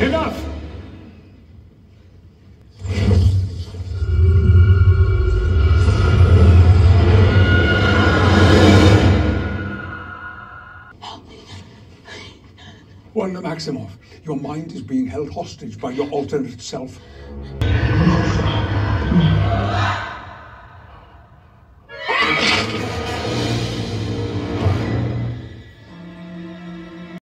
Enough! Wanda Maximov, your mind is being held hostage by your alternate self.